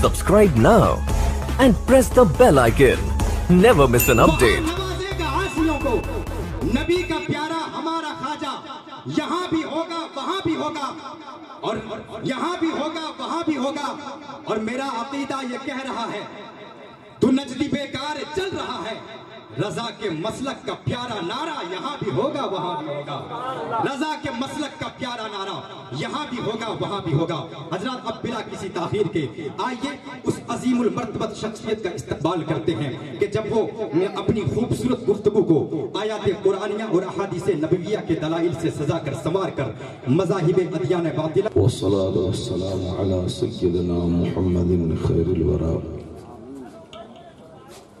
Subscribe now and press the bell icon. Never miss an update. نبی کا پیارا ہمارا خواجہ یہاں بھی ہوگا وہاں بھی ہوگا اور یہاں بھی ہوگا وہاں بھی ہوگا اور میرا عقیدہ یہ کہہ رہا ہے تو نجدی بیکار چل رہا ہے رضا کے مسلک کا پیارا نعرہ یہاں بھی ہوگا، وہاں بھی ہوگا۔ رضا کے مسلک کا پیارا نعرہ یہاں بھی ہوگا، وہاں بھی ہوگا۔ حضرات، اب بلا کسی تاخیر کے آئیے اس عظیم المرتبت شخصیت کا استقبال کرتے ہیں کہ جب وہ اپنی خوبصورت گفتگو کو آیات قرآنیہ اور احادیث نبویہ کے دلائل سے سزا کر سمار کر مذاہب ادیان باطلہ۔ والصلاة والسلام علی سیدنا محمد خیر الورا۔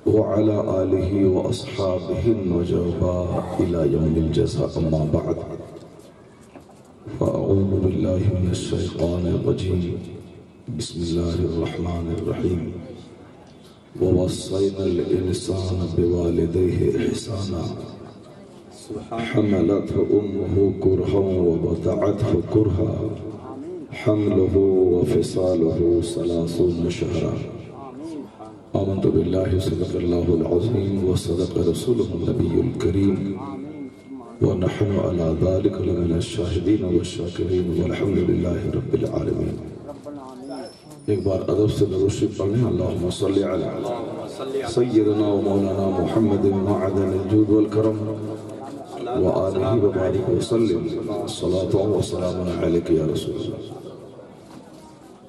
وعلى آله وأصحابه النجباء إلى يوم الجزاء. أما بعد، فأعوذ بالله من الشيطان الرجيم. بسم الله الرحمن الرحيم. ووصينا الإنسان بوالديه إحسانا. حملته أمه كرها ووضعته كرها. حمله وفصاله ثلاثون شهرا. آمنت بالله صدق الله العظيم وصدق رسوله النبي الكريم. ونحن على ذلك لمن الشاهدين والشاكرين والحمد لله رب العالمين. ایک بار ادب سے درود شریف پڑھیں۔ اللہم صلی علی سیدنا و مولانا محمد معدن الجود والکرم وآلہ وبارک وسلم صلاة و سلام علیک یا رسول اللہ.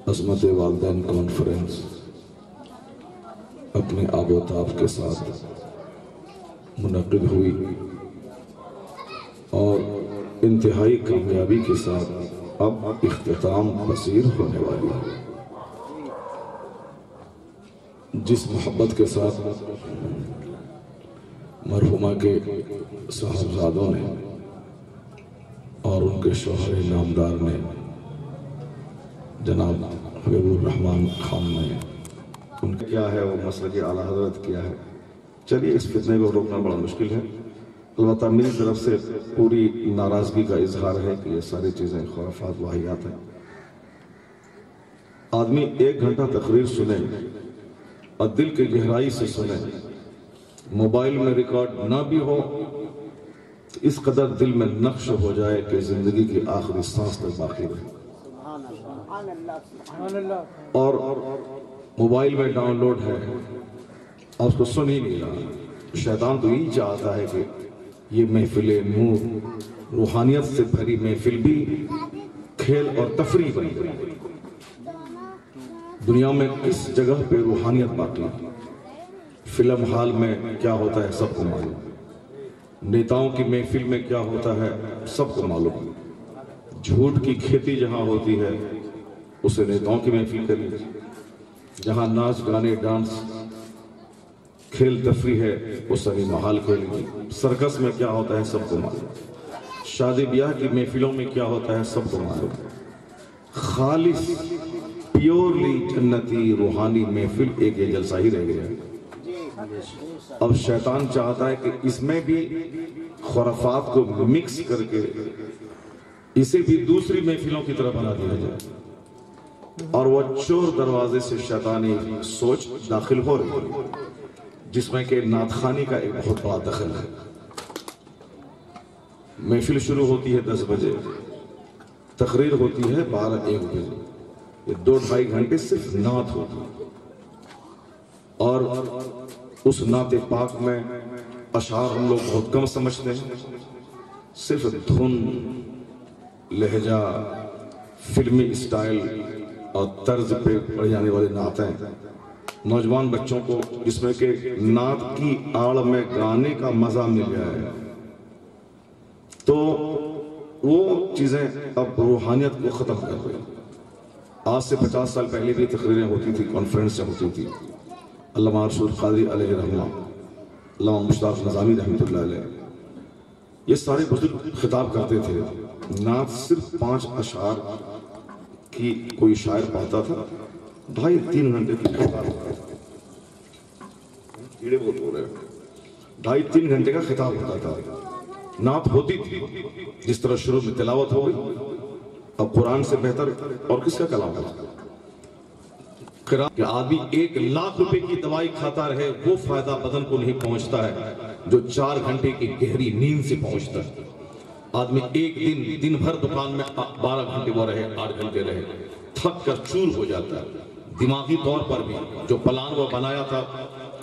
عظمت والدین کانفرنس اپنے آب و تاب کے ساتھ منعقد ہوئی اور انتہائی کامیابی کے ساتھ اب اختتام پذیر ہونے والی ہے۔ جس محبت کے ساتھ مرحومہ کے صاحبزادوں نے اور ان کے شوہر نامدار نے جناب حبیب الرحمن خان نے ان کیا ہے وہ مسئلہ کی اعلیٰ حضرت کیا ہے۔ چلیے، اس فتنے کو روکنا بڑا مشکل ہے۔ البتہ میری طرف سے پوری ناراضگی کا اظہار ہے کہ یہ ساری چیزیں خرافات واحیات ہیں۔ آدمی ایک گھنٹہ تقریر سنے اور دل کے گہرائی سے سنے، موبائل میں ریکارڈ نہ بھی ہو، اس قدر دل میں نقش ہو جائے کہ زندگی کی آخری سانس تک باقی رہے۔ اور موبائل میں ڈاؤن لوڈ ہے۔ اور اس کو سن ہی نہیں رہا شیطان تو یہی چاہتا ہے کہ یہ محفل نور، روحانیت سے بھری محفل بھی کھیل اور تفریح بن گئی دنیا میں کس جگہ پہ روحانیت باقی۔ فلم حال میں کیا ہوتا ہے سب کو معلوم۔ نیتاؤں کی محفل میں کیا ہوتا ہے سب کو معلوم۔ جھوٹ کی کھیتی جہاں ہوتی ہے، اسے نیتاؤں کی محفل کریں جہاں ناچ گانے ڈانس کھیل تفریح ہے وہ سنی محال کھیلیں سرکس میں کیا ہوتا ہے سب کو معلوم۔ شادی بیاہ کی محفلوں میں کیا ہوتا ہے سب کو معلوم۔ خالص، پیورلی جنتی روحانی محفل ایک یہ جلسہ ہی رہ گیا۔ اب شیطان چاہتا ہے کہ اس میں بھی خرافات کو مکس کر کے اسے بھی دوسری محفلوں کی طرح بنا دیا جائے۔ اور وہ چور دروازے سے شیطانی سوچ داخل ہو رہی ہے، جس میں کہ ناتخانی کا ایک بہت بڑا دخل ہے۔ محفل شروع ہوتی ہے دس بجے، تقریر ہوتی ہے بارہ ایک بجے۔ یہ دو ڈھائی گھنٹے صرف نعت ہوتی ہے۔ اور اس نعت پاک میں اشعار ہم لوگ بہت کم سمجھتے ہیں۔ صرف دھن، لہجہ، فلمی اسٹائل اور طرز پہ پڑھ جانے والے نعتیں نوجوان بچوں کو جس میں کہ نعت کی آڑ میں گانے کا مزہ مل جائے تو وہ چیزیں اب روحانیت کو ختم کر رہی آج سے پچاس سال پہلے بھی تقریریں ہوتی تھی کانفرنسیں ہوتی تھی علامہ رسول قادری علیہ رحمہ، علامہ مشتاق نظامی رحمۃ اللہ علیہ۔ یہ سارے بزرگ خطاب کرتے تھے، نعت صرف پانچ اشعار کی کوئی شاعر پاتا تھا، ڈھائی تین گھنٹے کی خطاب کیڑے بہت ہو رہے ہیں۔ ڈھائی تین گھنٹے کا خطاب ہوتا تھا۔ نعت ہوتی تھی، جس طرح شروع میں تلاوت ہو گئی اب قرآن سے بہتر اور کس کا کلام ہے کہ آدمی ایک لاکھ روپے کی دوائی کھاتا رہے، وہ فائدہ بدن کو نہیں پہنچتا ہے، جو چار گھنٹے کی گہری نیند سے پہنچتا ہے۔ آدمی ایک دن دن بھر دکان میں بارہ گھنٹے وہ رہے، آٹھ گھنٹے رہے۔ تھک کر چور ہو جاتا ہے۔ دماغی طور پر بھی جو پلان وہ بنایا تھا،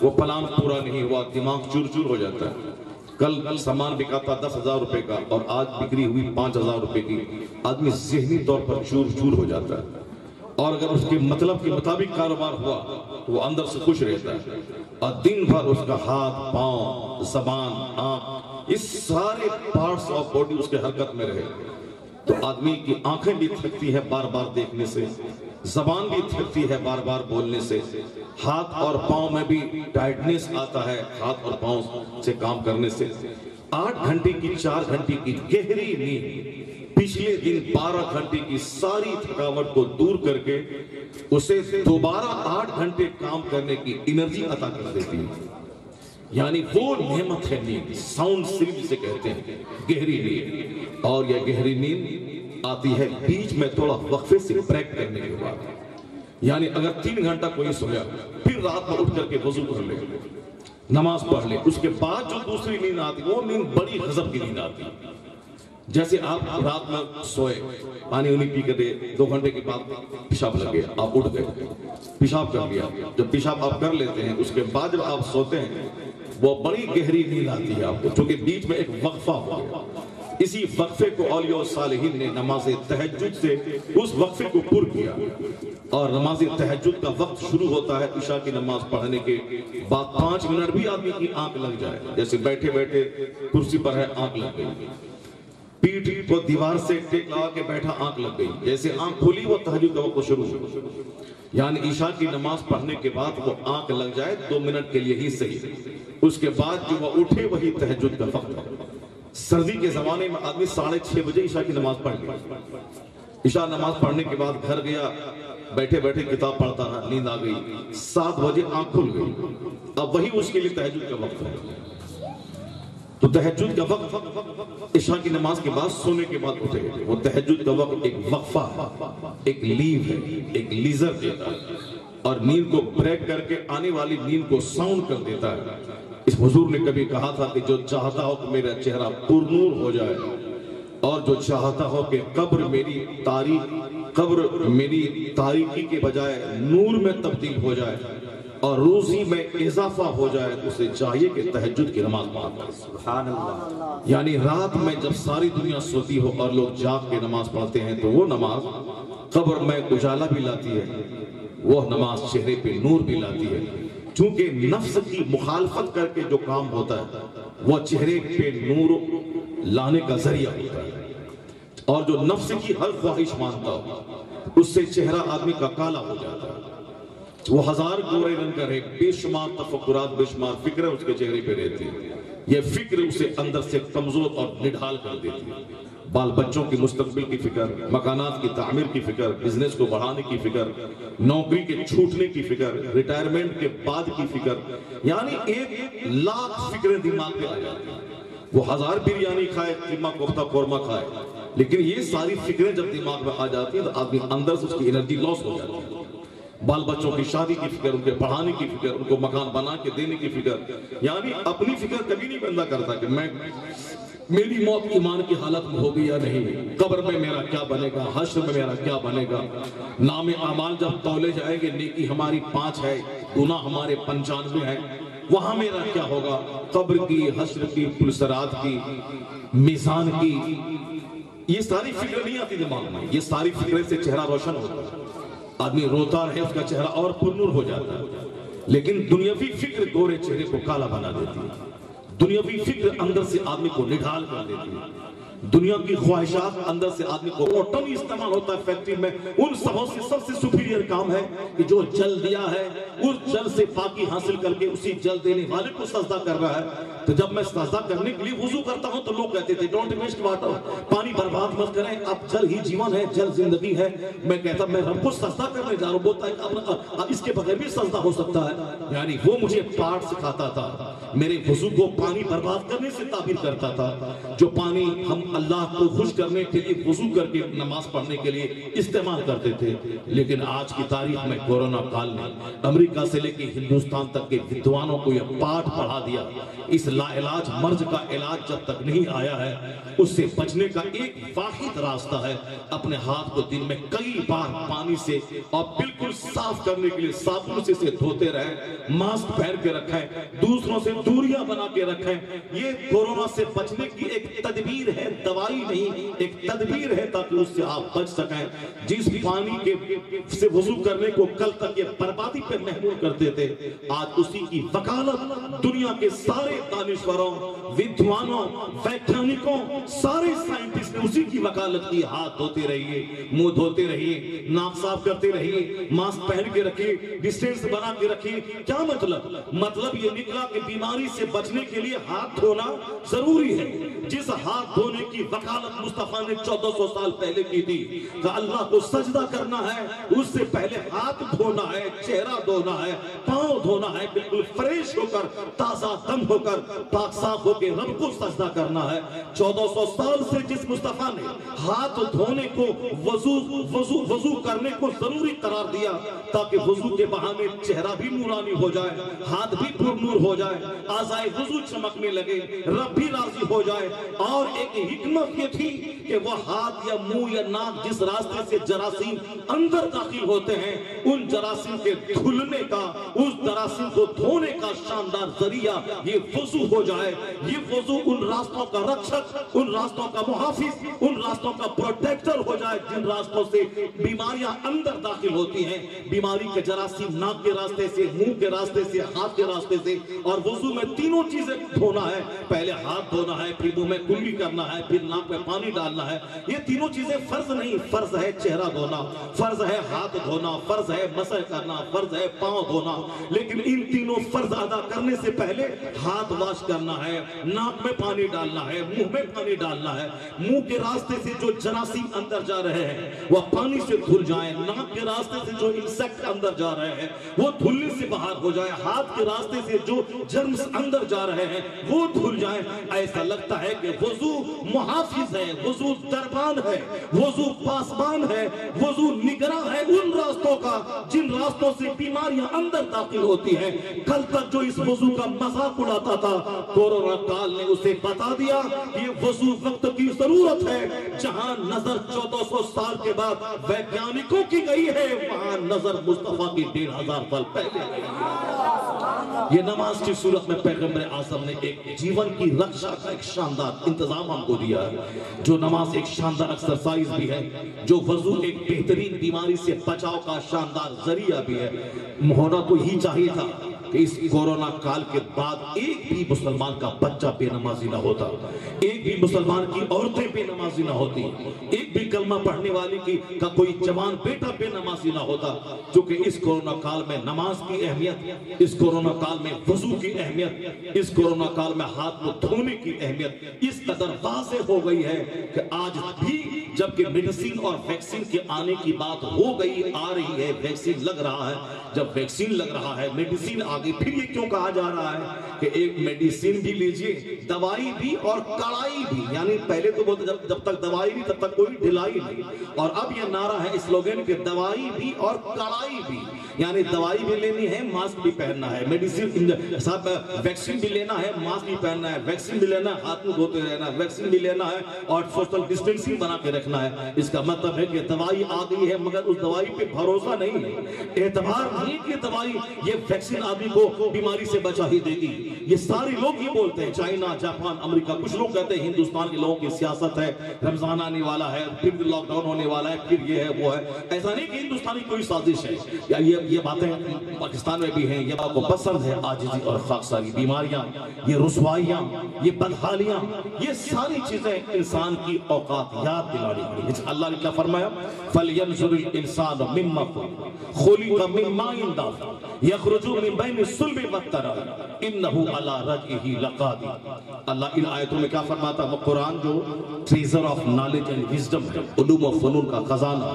وہ پلان پورا نہیں ہوا، دماغ چور چور ہو جاتا ہے۔ کل کل سامان بکا تھا دس ہزار روپے کا اور آج بکری ہوئی پانچ ہزار روپے کی۔ آدمی ذہنی طور پر چور چور ہو جاتا ہے۔ اور اگر اس کے مطلب کے مطابق کاروبار ہوا، تو وہ اندر سے خوش رہتا ہے۔ اور دن بھر اس کا ہاتھ، پاؤں، زبان، آنکھ اس سارے پارٹس آف باڈی اس کے حرکت میں رہے۔ تو آدمی کی آنکھیں بھی تھکتی ہیں بار بار دیکھنے سے، زبان بھی تھکتی ہے بار بار بولنے سے۔ ہاتھ اور پاؤں میں بھی ٹائٹنس آتا ہے ہاتھ اور پاؤں سے کام کرنے سے۔ آٹھ گھنٹے کی چار گھنٹے کی گہری نیند، پچھلے دن بارہ گھنٹے کی ساری تھکاوٹ کو دور کر کے اسے دوبارہ آٹھ گھنٹے کام کرنے کی انرجی عطا کر دیتی ہے۔ یعنی وہ نعمت ہے نیند ساؤنڈ سلیپ سے کہتے ہیں، گہری نیند۔ اور یہ گہری نیند آتی ہے بیچ میں تھوڑا وقفے سے بریک کرنے کے بعد۔ یعنی اگر تین گھنٹہ کوئی سویا، پھر رات میں اٹھ کر کے وضو کر لے، نماز پڑھ لے، اس کے بعد جو دوسری نیند آتی، وہ نیند بڑی غضب کی نیند آتی۔ جیسے آپ رات میں سوئے، پانی انہی پی کر دے، دو گھنٹے کے بعد پیشاب لگ گیا، آپ اٹھ گئے، پیشاب کر لیا۔ جب پیشاب آپ کر لیتے ہیں، اس کے بعد جب آپ سوتے ہیں وہ بڑی گہری نیند آتی ہے آپ کو، چونکہ بیچ میں ایک وقفہ ہو گیا۔ اسی وقفے کو اولیاء صالحین نے نماز تہجد سے اس وقفے کو پر کیا۔ اور نماز تہجد کا وقت شروع ہوتا ہے عشاء کی نماز پڑھنے کے بعد پانچ منٹ بھی آدمی کی آنکھ لگ جائے۔ جیسے بیٹھے بیٹھے کرسی پر ہے، آنکھ لگ گئی۔ پیٹ کو دیوار سے ٹیک لگا کے بیٹھا آنکھ لگ گئی۔ جیسے آنکھ کھولی وہ تہجد کا وقت شروع ہو۔ یعنی عشاء کی نماز پڑھنے کے بعد وہ آنکھ لگ جائے، دو منٹ کے لیے ہی صحیح۔ اس کے بعد جو وہ اٹھے وہی تہجد کا وقت ہو سردی کے زمانے میں آدمی ساڑھے چھ بجے عشاء کی نماز پڑھ گیا عشاء نماز پڑھنے کے بعد گھر گیا، بیٹھے بیٹھے کتاب پڑھتا رہا، نیند آ گئی۔ سات بجے آنکھ کھل گئی۔ اب وہی اس کے لیے تہجد کا وقت ہے۔ تو تہجد کا وقت عشاء کی نماز کے بعد سونے کے بعد اٹھے۔ وہ تہجد کا وقت ایک وقفہ ہے، ایک لیو ہے، ایک لیزر دیتا ہے۔ اور نیند کو بریک کر کے آنے والی نیند کو ساؤنڈ کر دیتا ہے۔ اس حضور نے کبھی کہا تھا کہ جو چاہتا ہو کہ میرا چہرہ پرنور ہو جائے اور جو چاہتا ہو کہ قبر میری تاریخ قبر میری تاریخی کے بجائے نور میں تبدیل ہو جائے اور روزی میں اضافہ ہو جائے تو اسے چاہیے کہ تہجد کی نماز پڑھا یعنی رات میں جب ساری دنیا سوتی ہو اور لوگ جاگ کے نماز پڑھتے ہیں تو وہ نماز قبر میں اجالا بھی لاتی ہے وہ نماز چہرے پہ نور بھی لاتی ہے۔ چونکہ نفس کی مخالفت کر کے جو کام ہوتا ہے، وہ چہرے پہ نور لانے کا ذریعہ ہوتا ہے۔ اور جو نفس کی ہر خواہش مانتا ہو، اس سے چہرہ آدمی کا کالا ہو جاتا ہے۔ وہ ہزار گورے رنگ کا ہے بے شمار تفکرات، بے شمار فکریں اس کے چہرے پہ رہتی ہیں۔ یہ فکر اسے اندر سے کمزور اور نڈھال کر دیتی ہے۔ بال بچوں کی مستقبل کی فکر، مکانات کی تعمیر کی فکر بزنس کو بڑھانے کی فکر، نوکری کے چھوٹنے کی فکر ریٹائرمنٹ کے بعد کی فکر یعنی ایک لاکھ فکریں دماغ پہ آ جاتی وہ ہزار بریانی کھائے، قیمہ کوفتہ قورمہ کھائے، لیکن یہ ساری فکریں جب دماغ میں آ جاتی ہیں تو آدمی اندر سے اس کی انرجی لاس ہو جاتی ہے۔ بال بچوں کی شادی کی فکر، ان کے پڑھانے کی فکر، ان کو مکان بنا کے دینے کی فکر یعنی اپنی فکر کبھی نہیں بندہ کرتا کہ میں میری موت ایمان کی حالت میں ہوگی یا نہیں؟ قبر میں میرا کیا بنے گا؟ حشر میں میرا کیا بنے گا؟ نام اعمال جب تولے جائیں گے، نیکی ہماری پانچ ہے، گناہ ہمارے پنچانوے ہے وہاں میرا کیا ہوگا؟ قبر کی، حشر کی، پلسرات کی، میزان کی۔ یہ ساری فکر نہیں آتی دماغ میں، یہ ساری فکریں سے چہرہ روشن ہوتا ہے۔ آدمی روتا رہے اس کا چہرہ اور پرنور ہو جاتا ہے، لیکن دنیاوی فکر گورے چہرے کو کالا بنا دیتی ہے۔ دنیاوی فکر اندر سے آدمی کو نڈھال کر دیتی ہے۔ دنیا کی خواہشات اندر سے آدمی کو اوٹم ہی استعمال ہوتا ہے فیکٹری میں۔ ان سبوں سے سب سے سپیریئر کام ہے کہ جو جل دیا ہے، اس جل سے پاکی حاصل کر کے اسی جل دینے والے کو سجدہ کر رہا ہے۔ تو جب میں سجدہ کرنے کے لیے وضو کرتا ہوں تو لوگ کہتے تھے ڈونٹ ویسٹ واٹر پانی برباد مت کریں۔ اب جل ہی جیون ہے، جل زندگی ہے۔ میں کہتا، میں رب کو سجدہ کرنے جا رہا ہوں، بولتا ہے اس کے بغیر بھی سجدہ ہو سکتا ہے۔ یعنی وہ مجھے پاٹ سکھاتا تھا۔ میرے وضو کو پانی برباد کرنے سے تعبیر کرتا تھا۔ جو پانی ہم اللہ کو خوش کرنے کے لیے وضو کر کے نماز پڑھنے کے لیے استعمال کرتے تھے، لیکن آج کی تاریخ میں کورونا کال نے امریکہ سے لے کے ہندوستان تک کے ودوانوں کو یہ پاٹ پڑھا دیا۔ اس لا علاج مرض کا علاج جب تک نہیں آیا ہے، اس سے بچنے کا ایک واحد راستہ ہے۔ اپنے ہاتھ کو دن میں کئی بار پانی سے اور بالکل صاف کرنے کے لیے صابن سے اسے دھوتے رہیں، ماسک پہن کے رکھیں، دوسروں سے دوریاں بنا کے رکھیں۔ یہ کورونا سے بچنے کی ایک تدبیر ہے، دوائی نہیں، ایک تدبیر ہے تاکہ اس سے آپ بچ سکیں۔ جس پانی کے سے وضو کرنے کو کل تک یہ بربادی پہ محمول کرتے تھے آج اسی کی وکالت دنیا کے سارے دانشوروں، ودوانوں، ویگانکوں، سارے سائنٹسٹ نے اسی کی وکالت کی۔ ہاتھ دھوتے رہیے، منہ دھوتے رہیے، ناک صاف کرتے رہیے، ماسک پہن کے رکھیے، ڈسٹینس بنا کے رکھیے۔ کیا مطلب؟ مطلب یہ نکلا کہ بیمار بیماری سے بچنے کے لیے ہاتھ دھونا ضروری ہے۔ جس ہاتھ دھونے کی وکالت مصطفیٰ نے چودہ سو سال پہلے کی تھی کہ اللہ کو سجدہ کرنا ہے، اس سے پہلے ہاتھ دھونا ہے، چہرہ دھونا ہے، پاؤں دھونا ہے، بالکل فریش ہو کر، تازہ دم ہو کر، پاک صاف ہو کے رب کو سجدہ کرنا ہے۔ چودہ سو سال سے جس مصطفیٰ نے ہاتھ دھونے کو، وضو وضو وضو کرنے کو ضروری قرار دیا، تاکہ وضو کے بہانے چہرہ بھی نورانی ہو جائے، ہاتھ بھی پر نور ہو جائے آزائے وضو چمکنے لگے، رب بھی راضی ہو جائے۔ اور ایک حکمت یہ تھی کہ وہ ہاتھ یا منہ یا ناک جس راستے سے جراثیم اندر داخل ہوتے ہیں، ان جراثیم کے دھلنے کا، اس جراثیم کو دھونے کا شاندار ذریعہ یہ وضو ہو جائے۔ یہ وضو ان راستوں کا رکشک، ان راستوں کا محافظ، ان راستوں کا پروٹیکٹر ہو جائے جن راستوں سے بیماریاں اندر داخل ہوتی ہیں۔ بیماری کے جراثیم ناک کے راستے سے، منہ کے راستے سے، ہاتھ کے راستے سے۔ اور وضو میں تینوں چیزیں دھونا ہے۔ پہلے ہاتھ دھونا ہے، پھر منہ میں کلی کرنا ہے، پھر ناک میں پانی ڈالنا ہے۔ یہ تینوں چیزیں فرض نہیں، فرض ہے چہرہ دھونا، فرض ہے ہاتھ دھونا، فرض ہے مسح کرنا، فرض ہے پاؤں دھونا۔ لیکن ان تینوں فرض ادا کرنے سے پہلے ہاتھ واش کرنا ہے، ناک میں پانی ڈالنا ہے، منہ میں پانی ڈالنا ہے۔ منہ کے راستے سے جو جراثیم اندر جا رہے ہیں، وہ پانی سے دھل جائیں۔ ناک کے راستے سے جو انسیکٹ اندر جا رہے ہیں، وہ دھلنے سے باہر ہو جائے ہاتھ کے راستے سے جو جرم جرمز اندر جا رہے ہیں، وہ دھل جائیں۔ ایسا لگتا ہے کہ وضو محافظ ہے، وضو دربان ہے، وضو پاسبان ہے، وضو نگراں ہے ان راستوں کا جن راستوں سے بیماریاں اندر داخل ہوتی ہیں۔ کل تک جو اس وضو کا مذاق اڑاتا تھا، کورونا کال نے اسے بتا دیا یہ وضو وقت کی ضرورت ہے۔ جہاں نظر چودہ سو سال کے بعد ویگیانکوں کی گئی ہے، وہاں نظر مصطفیٰ کی ڈیڑھ ہزار سال پہلے۔ گئی ہے یہ نماز کی صورت میں پیغمبر اعظم نے ایک جیون کی رکشا کا ایک شاندار انتظام ہم کو دیا ہے۔ جو نماز ایک شاندار ایکسرسائز بھی ہے، جو وضو ایک بہترین بیماری سے بچاؤ کا شاندار ذریعہ بھی ہے۔ ہونا تو ہی چاہیے تھا۔ کہ اس کورونا کال کے بعد ایک بھی مسلمان کا بچہ بے نمازی نہ ہوتا۔ ایک بھی مسلمان کی عورتیں بے نمازی نہ ہوتی۔ ایک بھی کلمہ پڑھنے والی کی کا کوئی جوان بیٹا بے نمازی نہ ہوتا۔ چونکہ اس کورونا کال میں نماز کی اہمیت، اس کورونا کال میں وضو کی اہمیت، اس کورونا کال میں ہاتھ کو دھونے کی اہمیت، اس قدر واضح ہو گئی ہے کہ آج بھی جبکہ میڈیسین اور ویکسین کے آنے کی بات ہو گئی، آ رہی ہے، ویکسین لگ رہا ہے۔ جب ویکسین لگ رہا ہے، میڈیسین آگے پھر یہ کیوں کہا جا رہا ہے کہ ایک میڈیسین بھی لیجیے دوائی بھی اور کڑائی بھی۔ یعنی پہلے تو جب, جب تک دوائی نہیں تب تک کوئی ڈھلائی نہیں۔ اور اب یہ نعرہ ہے اسلوگن کہ دوائی بھی اور کڑائی بھی۔ یعنی دوائی بھی لینی ہے ماسک بھی پہننا ہے۔ میڈیسین صاحب ویکسین بھی لینا ہے ماسک بھی پہننا ہے۔ ویکسین بھی لینا ہے ہاتھ میں دھوتے رہنا ہے۔ ویکسین بھی لینا ہے اور سوشل ڈسٹینسنگ بنا کے رکھنا ہے۔ اس کا مطلب ہے کہ دوائی آ گئی ہے مگر اس دوائی پہ بھروسہ نہیں ہے۔ اعتبار نہیں کہ دوائی یہ ویکسین آدمی کو بیماری سے بچا ہی دے گی۔ یہ سارے لوگ یہ بولتے ہیں، چائنا، جاپان، امریکہ، کچھ لوگ کہتے ہیں ہندوستان کے لوگوں کی سیاست ہے رمضان آنے والا ہے، پھر لاک ڈاؤن ہونے والا ہے، پھر یہ ہے، وہ ہے۔ ایسا نہیں کہ ہندوستانی کوئی سازش ہے۔ یا یہ یہ باتیں پاکستان میں بھی ہیں، یہ آپ کو پسند ہے آجزی اور خاکساری بیماریاں، یہ رسوائیاں، یہ بدحالیاں، یہ ساری چیزیں انسان کی اوقات یاد دلانے کے اللہ نے کیا فرمایا؟ فَلْيَنْزُرِ الْإِنسَانُ مِمَّا خُلِقَ مِن مَّاءٍ دَافٍ يَخْرُجُ مِن بَيْنِ الصُّلْبِ وَالتَّرَائِبِ إِنَّهُ عَلَى رَجْعِهِ لَقَادِرٌ اللہ ان آیتوں میں کیا فرماتا ہے؟ قرآن جو treasure of knowledge and wisdom ہے، علوم و فنون کا خزانہ.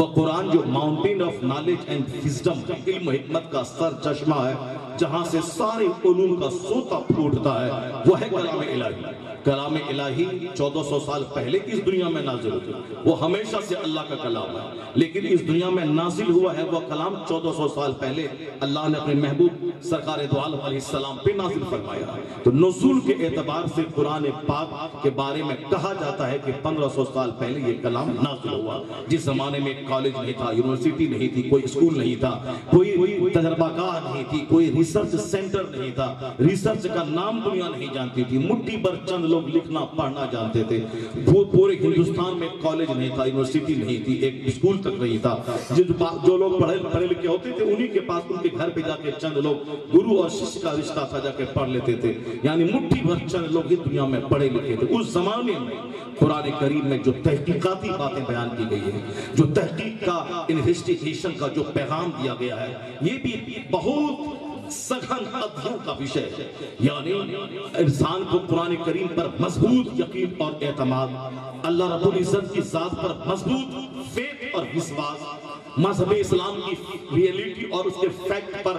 وہ قرآن جو mountain of knowledge and wisdom علم و حکمت کا سر چشمہ ہے، جہاں سے سارے علوم کا سوتا پھوٹتا ہے، وہ ہے کلام الہی. کلام الہی چودہ سو سال پہلے اس دنیا میں نازل ہوئی وہ ہمیشہ سے اللہ کا کلام ہے۔ لیکن اس دنیا میں نازل ہوا ہے وہ کلام چودہ سو سال پہلے اللہ نے اپنے محبوب سرکار دو عالم علیہ السلام پہ نازل فرمایا۔ تو نزول کے اعتبار سے قرآن پاک کے بارے میں کہا جاتا ہے کہ پندرہ سو سال پہلے یہ کلام نازل ہوا۔ جس زمانے میں کالج نہیں تھا، یونیورسٹی نہیں تھی، کوئی اسکول نہیں تھا، کوئی تجربہ کار نہیں تھی، کوئی ریسرچ سینٹر نہیں تھا۔ ریسرچ کا نام دنیا نہیں جانتی تھی۔ مٹھی پر چند لوگ لوگ لکھنا پڑھنا جانتے تھے۔ وہ پورے ہندوستان میں کالج نہیں تھا، یونیورسٹی نہیں تھی، ایک اسکول تک نہیں تھا۔ جو- لوگ پڑھے پڑھے لکھے ہوتے تھے، انہی کے پاس ان کے گھر پہ جا کے چند لوگ گرو اور شش کا رشتہ تھا جا کے پڑھ لیتے تھے۔ یعنی مٹھی بھر چند لوگ اس دنیا میں پڑھے لکھے تھے۔ اس زمانے میں قرآن کریم میں جو تحقیقاتی باتیں بیان کی گئی ہیں، جو تحقیق کا انویسٹیگیشن کا جو پیغام دیا گیا ہے، یہ بھی بہت سخن قدروں کا وشے ہے یعنی انسان کو قرآن کریم پر مضبوط یقین اور اعتماد اللہ رب العزت کی ذات پر مضبوط فیت اور وشواس مذہب اسلام کی ریئلٹی اور اس کے فیکٹ پر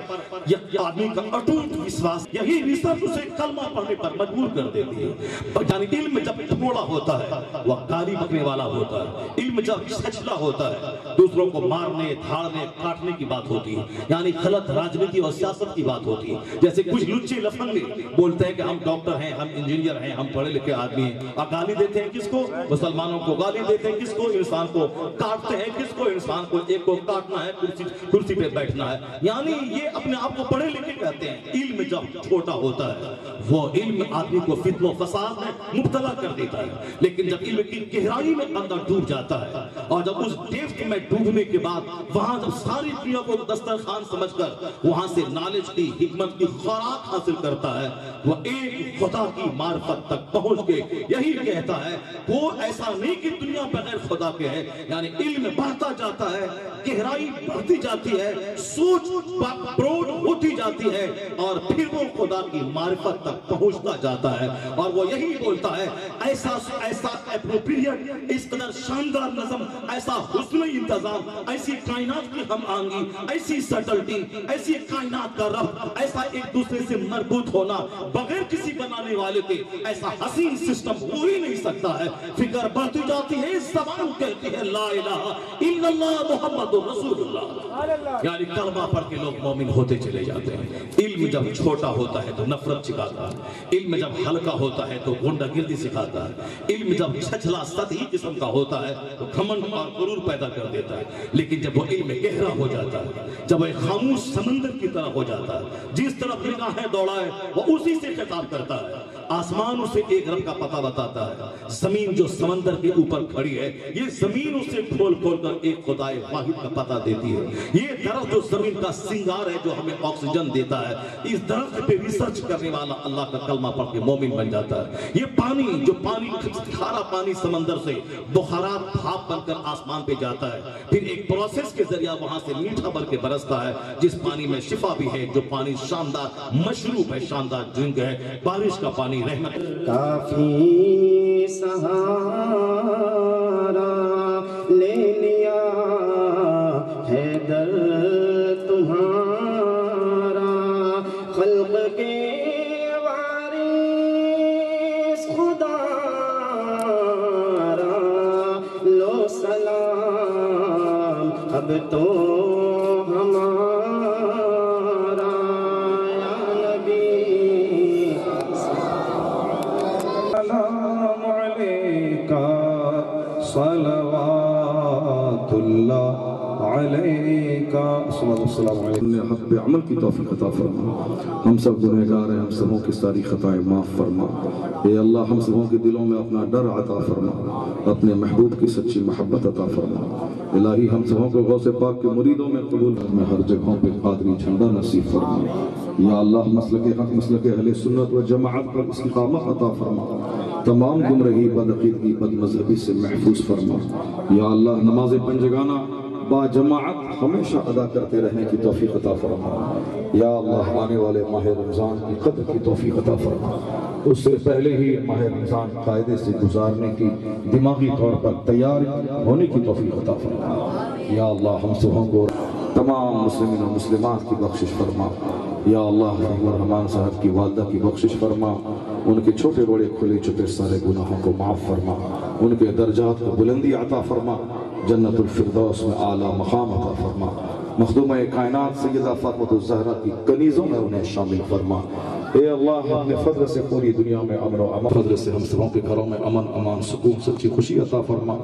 یہ آدمی کا اٹوٹ وشواس، یہی ریسرچ اسے کلمہ پڑھنے پر مجبور کر دیتی ہے۔ یعنی علم جب تھوڑا ہوتا ہے وہ گالی بکنے والا ہوتا ہے، علم جب سچلا ہوتا ہے، دوسروں کو مارنے، دھاڑنے، کاٹنے کی بات ہوتی ہے۔ یعنی غلط راجنیتی اور سیاست کی بات ہوتی ہے۔ جیسے کچھ لچے لفنگے بولتے ہیں کہ ہم ڈاکٹر ہیں، ہم انجینئر ہیں، ہم پڑھے لکھے آدمی ہیں۔ اور گالی دیتے ہیں کس کو؟ مسلمانوں کو گالی دیتے ہیں کس کو؟ انسان کو کاٹتے ہیں کس کو؟ انسان کو ایک کو کاٹنا ہے، کرسی کرسی پہ بیٹھنا ہے۔ یعنی یہ اپنے آپ کو پڑھے لکھے کہتے ہیں۔ علم جب چھوٹا ہوتا ہے، وہ علم آدمی کو فتن و فساد میں مبتلا کر دیتا ہے۔ لیکن جب علم کی گہرائی میں اندر ڈوب جاتا ہے، اور جب اس ڈیفٹ میں ڈوبنے کے بعد وہاں جب ساری دنیا کو دسترخوان سمجھ کر وہاں سے نالج کی، حکمت کی خوراک حاصل کرتا ہے، وہ ایک خدا کی معرفت تک پہنچ کے یہی کہتا ہے وہ ایسا نہیں کہ دنیا بغیر خدا کے ہے۔ یعنی علم بڑھتا جاتا ہے گہرائی بڑھتی جاتی ہے، سوچ بروڈ ہوتی جاتی ہے اور پھر وہ خدا کی معرفت تک پہنچتا جاتا ہے۔ اور وہ یہی بولتا ہے، ایسا ایسا اپروپریٹ اس قدر شاندار نظم، ایسا حسن انتظام، ایسی کائنات کی ہم آنگی، ایسی سٹلٹی، ایسی کائنات کا رب، ایسا ایک دوسرے سے مربوط ہونا بغیر کسی بنانے والے کے ایسا حسین سسٹم ہو ہی نہیں سکتا ہے۔ فکر بڑھتی جاتی ہے زبان کہتی ہے، لا الہ الا اللہ محمد رسول اللہ یعنی کلمہ پڑھ کے لوگ مومن ہوتے چلے جاتے ہیں۔ علم جب چھوٹا ہوتا ہے تو نفرت سکھاتا ہے۔ علم جب ہلکا ہوتا ہے تو گنڈا گردی سکھاتا ہے۔ علم جب چھچلا سطحی قسم کا ہوتا ہے تو گھمنڈ اور غرور پیدا کر دیتا ہے۔ لیکن جب وہ علم گہرا ہو جاتا ہے، جب وہ خاموش سمندر کی طرح ہو جاتا ہے، جس طرف نگاہیں دوڑائے وہ اسی سے خطاب کرتا ہے۔ آسمان اسے ایک رب کا پتہ بتاتا ہے۔ زمین جو سمندر کے اوپر کھڑی ہے، یہ زمین اسے کھول کھول کر ایک خدائے واحد کا پتہ دیتی ہے۔ یہ درخت جو زمین کا سنگار ہے، جو ہمیں آکسیجن دیتا ہے، اس درخت پہ ریسرچ کرنے والا اللہ کا کلمہ پڑھ کے مومن بن جاتا ہے۔ یہ پانی، جو پانی، کھارا پانی سمندر سے بخارات بھاپ بن کر آسمان پہ جاتا ہے۔ پھر ایک پروسیس کے ذریعہ وہاں سے میٹھا بن کے برستا ہے، جس پانی میں شفا بھی ہے، جو پانی شاندار، مشروب ہے، شاندار ڈرنک ہے۔ بارش کا پانی رحمت. کافی سہارا لے لیا ہے در تمہارا خلق کے وارث خدا را، لو سلام، اب تو السلام علیکہ صلوات اللہ علیکہ صلوات السلام علیکہ حق پہ عمل کی توفیق عطا فرما. ہم سب گنہگار ہیں، ہم سبوں کی ساری خطائیں معاف فرما. اے اللہ، ہم سبوں کے دلوں میں اپنا ڈر عطا فرما. اپنے محبوب کی سچی محبت عطا فرما. الہی ہم سبوں کو غوث پاک کے مریدوں میں قبول میں ہر جگہوں پہ قادری جھنڈا نصیب فرما یا اللہ مسلک حق، مسلک اہل سنت و جماعت پر استقامت عطا فرما تمام گمرہی، بدعقیدگی بد مذہبی سے محفوظ فرما یا اللہ نماز پنجگانہ با جماعت ہمیشہ ادا کرتے رہنے کی توفیق عطا فرما۔ یا اللہ، آنے والے ماہ رمضان کی قدر کی توفیق عطا فرما۔ اس سے پہلے ہی ماہ رمضان قاعدے سے گزارنے کی دماغی طور پر تیار ہونے کی توفیق عطا فرما۔ یا اللہ، ہم سبوں کو تمام مسلمین و مسلمات کی بخشش فرما۔ یا اللہ رحمان صاحب کی والدہ کی بخشش فرما۔ ان کے چھوٹے بڑے کھلے چھپے سارے گناہوں کو معاف فرما۔ ان کے درجات کو بلندی عطا فرما۔ جنت الفردوس میں اعلیٰ مقام عطا فرما۔ مخدومہ کائنات سیدہ فاطمۃ الزہرا کی کنیزوں میں انہیں شامل فرما۔ اے اللہ اپنے فضل سے پوری دنیا میں امن و امان فضل سے ہم سبوں کے گھروں میں امن، امان، سکون، سچی خوشی عطا فرما۔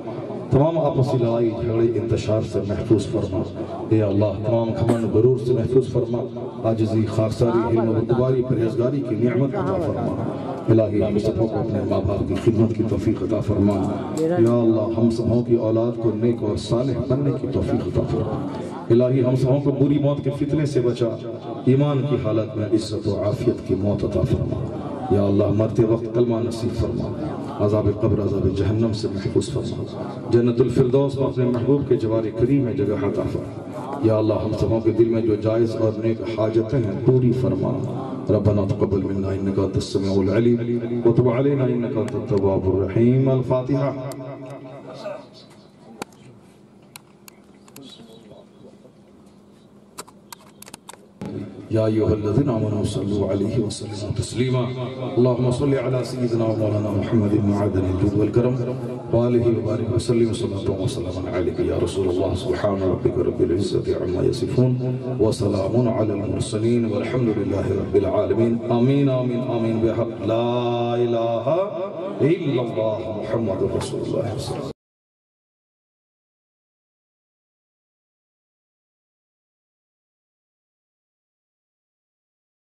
تمام آپسی لڑائی، جھگڑے، انتشار سے محفوظ فرما۔ اے اللہ، تمام گھمن غرور سے محفوظ فرما۔ عاجزی، خاکساری، علم و رتباری پرہیزگاری کی نعمت عطا فرما۔ الہی ہم سبوں کو اپنے ماں باپ کی خدمت کی توفیق عطا فرما۔ یا اللہ ہم سبوں کی اولاد کو نیک اور صالح بننے کی توفیق عطا فرما۔ الہی ہم سبوں کو بری موت کے فتنے سے بچا، ایمان کی حالت میں عزت و عافیت کی موت عطا فرما۔ یا اللہ مرتے وقت کلمہ نصیب فرما۔ عذاب قبر، عذاب جہنم سے محفوظ فرما۔ جنت الفردوس میں اپنے محبوب کے جوار کریم میں جگہ عطا فرما۔ یا اللہ ہم سبوں کے دل میں جو جائز اور نیک حاجتیں ہیں، پوری فرما۔ ربنا تقبل منا إنك أنت السميع العليم وتب علينا إنك أنت التواب الرحيم. الفاتحة. يا أيها الذين آمنوا صلوا عليه وسلموا تسليما اللهم صل على سيدنا ومولانا محمد معدن الجود والكرم وآله وبارك وسلم صلاة وسلاما عليك يا رسول الله سبحان ربك رب العزة عما يصفون وسلام على المرسلين والحمد لله رب العالمين آمين آمين آمين بحق لا إله إلا الله محمد رسول الله صلى الله عليه وسلم۔